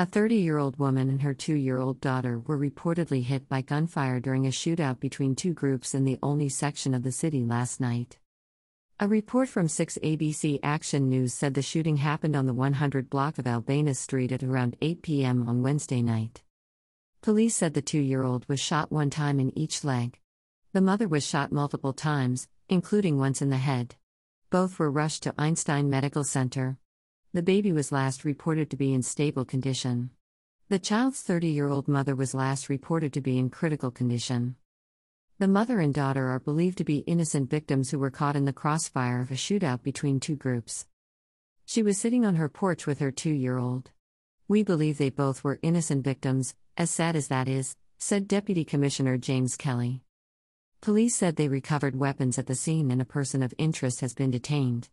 A 30 year old woman and her two year old daughter were reportedly hit by gunfire during a shootout between two groups in the Olney section of the city last night. A report from 6 ABC Action News said the shooting happened on the 100 block of Albanus Street at around 8 p.m. on Wednesday night. Police said the two year old was shot one time in each leg. The mother was shot multiple times, including once in the head. Both were rushed to Einstein Medical Center. The baby was last reported to be in stable condition. The child's 30 year old mother was last reported to be in critical condition. The mother and daughter are believed to be innocent victims who were caught in the crossfire of a shootout between two groups. She was sitting on her porch with her two year old. We believe they both were innocent victims, as sad as that is, said Deputy Commissioner James Kelly. Police said they recovered weapons at the scene and a person of interest has been detained.